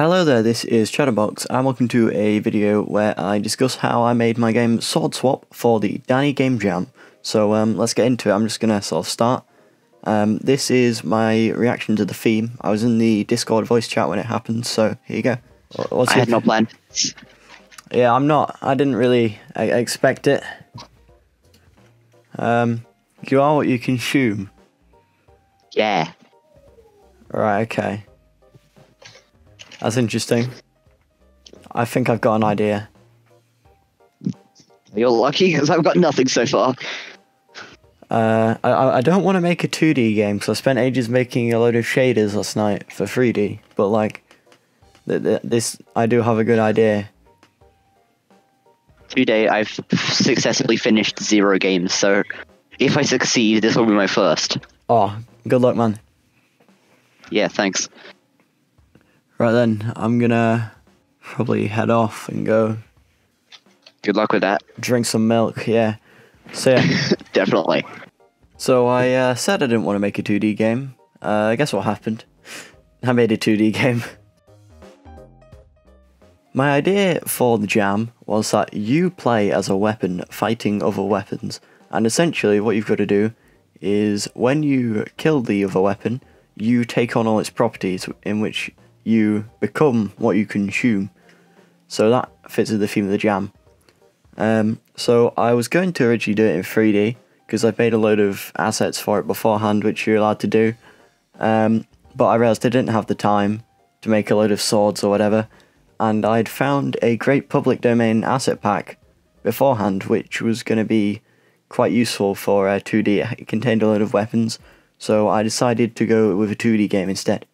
Hello there, this is Chadderbox and welcome to a video where I discuss how I made my game Sword Swap for the Dani Game Jam. So um, let's get into it, I'm just going to sort of start. Um, this is my reaction to the theme. I was in the Discord voice chat when it happened, so here you go. What's I had no plan. Yeah, I'm not, I didn't really expect it. Um, you are what you consume. Yeah. Right, okay. That's interesting. I think I've got an idea. You're lucky, because I've got nothing so far. Uh, I, I don't want to make a 2D game, because I spent ages making a load of shaders last night for 3D, but like, th th this, I do have a good idea. Today I've successfully finished zero games, so if I succeed, this will be my first. Oh, good luck, man. Yeah, thanks. Right then, I'm gonna probably head off and go. Good luck with that. Drink some milk, yeah. So yeah. Definitely. So I uh, said I didn't want to make a 2D game. Uh, I guess what happened? I made a 2D game. My idea for the jam was that you play as a weapon fighting other weapons, and essentially what you've got to do is when you kill the other weapon, you take on all its properties in which you become what you consume. So that fits with the theme of the jam. Um, so I was going to originally do it in 3D because I've made a load of assets for it beforehand, which you're allowed to do. Um, but I realised I didn't have the time to make a load of swords or whatever, and I'd found a great public domain asset pack beforehand, which was going to be quite useful for uh, 2D. It contained a load of weapons, so I decided to go with a 2D game instead.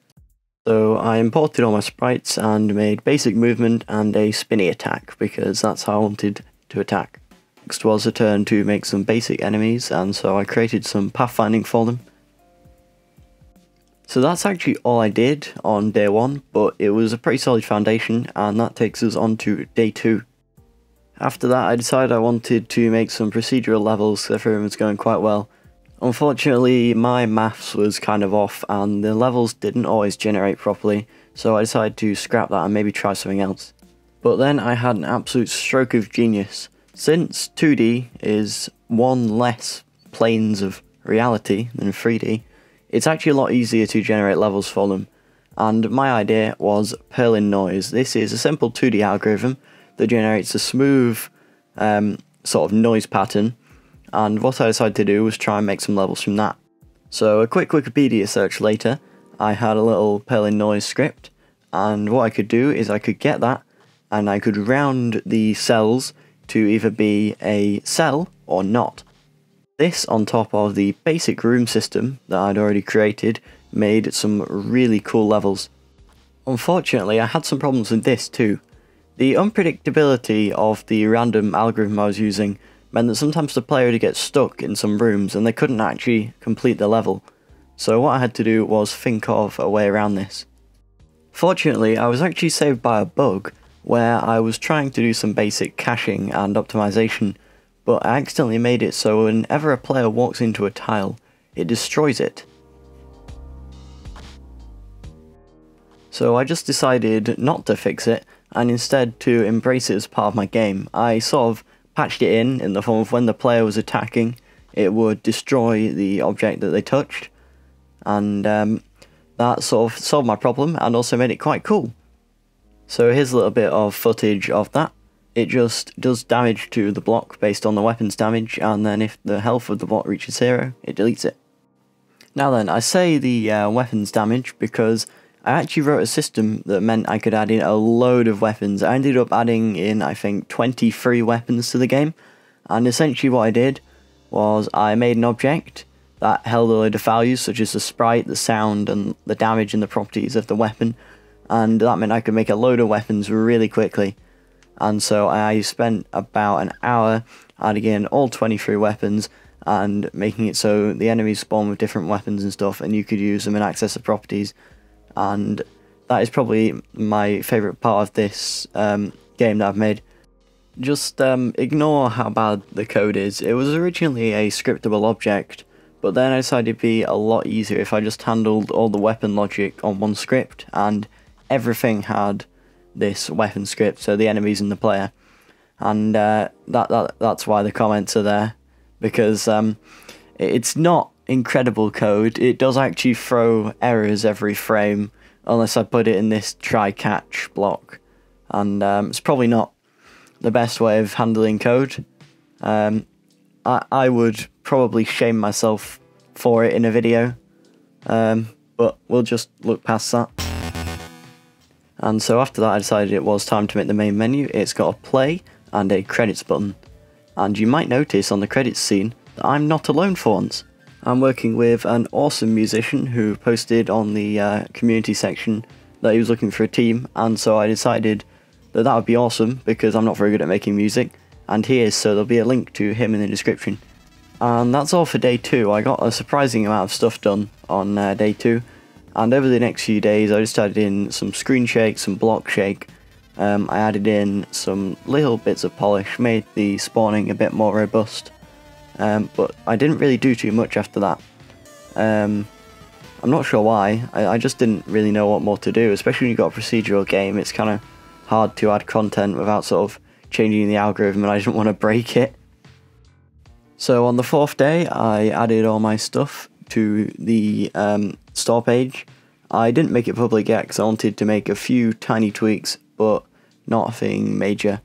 So I imported all my sprites and made basic movement and a spinny attack because that's how I wanted to attack. Next was a turn to make some basic enemies and so I created some pathfinding for them. So that's actually all I did on day one, but it was a pretty solid foundation and that takes us on to day two. After that I decided I wanted to make some procedural levels everything was going quite well Unfortunately, my maths was kind of off and the levels didn't always generate properly, so I decided to scrap that and maybe try something else. But then I had an absolute stroke of genius. Since 2D is one less planes of reality than 3D, it's actually a lot easier to generate levels for them. And my idea was Perlin noise. This is a simple 2D algorithm that generates a smooth um, sort of noise pattern and what I decided to do was try and make some levels from that. So a quick Wikipedia search later, I had a little Perlin noise script, and what I could do is I could get that, and I could round the cells to either be a cell or not. This on top of the basic room system that I'd already created made some really cool levels. Unfortunately I had some problems with this too. The unpredictability of the random algorithm I was using meant that sometimes the player would get stuck in some rooms and they couldn't actually complete the level. So what I had to do was think of a way around this. Fortunately, I was actually saved by a bug where I was trying to do some basic caching and optimization, but I accidentally made it so whenever a player walks into a tile, it destroys it. So I just decided not to fix it, and instead to embrace it as part of my game. I sort of patched it in in the form of when the player was attacking, it would destroy the object that they touched, and um, that sort of solved my problem and also made it quite cool. So here's a little bit of footage of that. It just does damage to the block based on the weapon's damage, and then if the health of the block reaches zero, it deletes it. Now then, I say the uh, weapon's damage because I actually wrote a system that meant I could add in a load of weapons. I ended up adding in, I think, 23 weapons to the game. And essentially what I did was I made an object that held a load of values, such as the sprite, the sound, and the damage and the properties of the weapon. And that meant I could make a load of weapons really quickly. And so I spent about an hour adding in all 23 weapons and making it so the enemies spawn with different weapons and stuff, and you could use them and access the properties and that is probably my favourite part of this um, game that I've made. Just um, ignore how bad the code is. It was originally a scriptable object, but then I decided it'd be a lot easier if I just handled all the weapon logic on one script, and everything had this weapon script, so the enemies and the player, and uh, that that that's why the comments are there, because um, it's not incredible code. It does actually throw errors every frame, unless I put it in this try catch block, and um, it's probably not the best way of handling code. Um, I I would probably shame myself for it in a video, um, but we'll just look past that. And so after that I decided it was time to make the main menu. It's got a play and a credits button. And you might notice on the credits scene that I'm not alone for once. I'm working with an awesome musician who posted on the uh, community section that he was looking for a team and so I decided that that would be awesome because I'm not very good at making music and he is so there'll be a link to him in the description. And that's all for day 2. I got a surprising amount of stuff done on uh, day 2 and over the next few days I just added in some screen shake, some block shake, um, I added in some little bits of polish, made the spawning a bit more robust, um, but I didn't really do too much after that. Um, I'm not sure why, I, I, just didn't really know what more to do, especially when you've got a procedural game, it's kind of hard to add content without sort of changing the algorithm and I didn't want to break it. So on the fourth day I added all my stuff to the um, store page. I didn't make it public yet because I wanted to make a few tiny tweaks, but nothing major.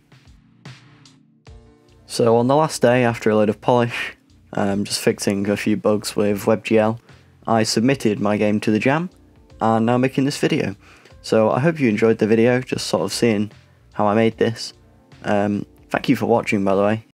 So on the last day, after a load of polish, um, just fixing a few bugs with WebGL, I submitted my game to the jam, and now making this video. So I hope you enjoyed the video, just sort of seeing how I made this. Um, thank you for watching by the way,